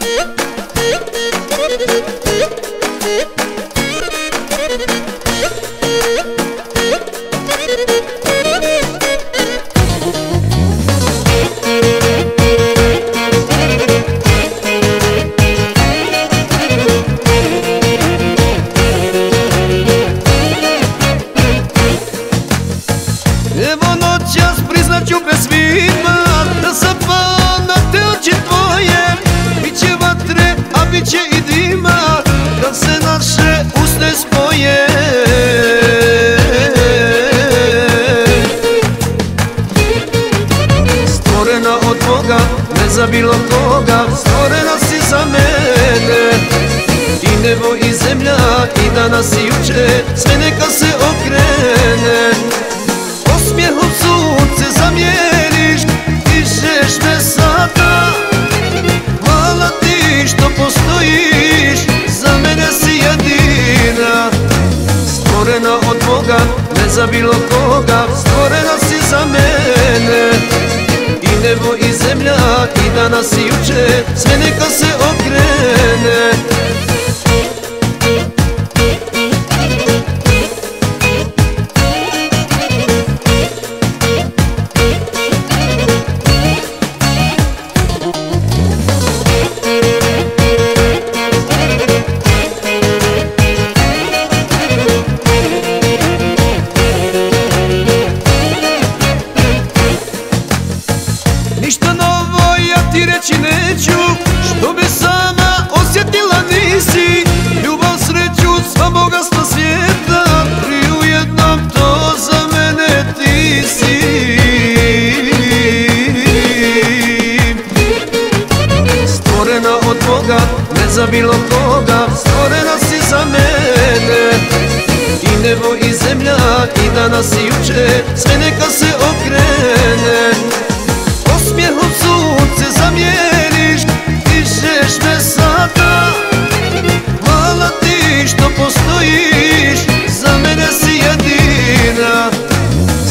Thank you. Stvorena od Boga, ne za bilo koga Stvorena si za mene. I nebo i zemlja, i danas i juče Sve neka se okrene. Osmijehom sunce zamjeriš Dišeš me sada Hvala ti što postojiš Za mene si jedina. Stvorena od Boga Ne za bilo koga Stvorena si za mene nebo i zemlja I danas i juče Sve neka se za bilo koga Stvorena si za mene. I nebo i zemlja, i danas i juče Sve neka se okrene. Osmijehom sunce zamjeriš Dišeš me sada Hvala ti što postojiš Za mene si jedina.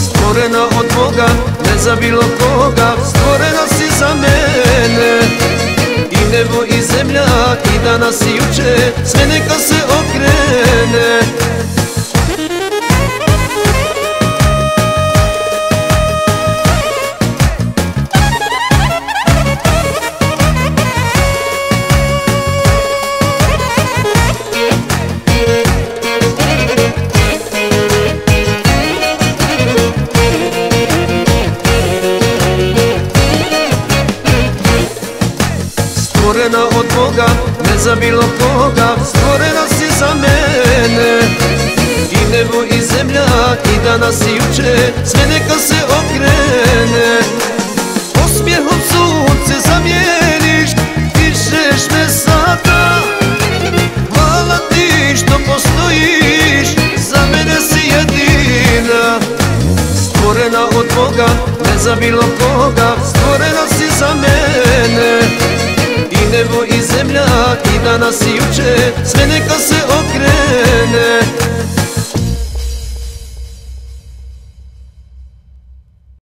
Stvorena od Boga Ne za bilo koga Stvorena si za mene nebo i zemlja I danas i juče Sve neka se okrene Stvorena od Boga, ne za bilo koga Stvorena si za mene. I nebo i zemlja, i danas i juče Sve neka se okrene. Osmijehom sunce zamjeriš Dišeš me sada Hvala ti što postojiš Za mene si jedina. Stvorena od Boga, ne za bilo koga danas i juče. Sve neka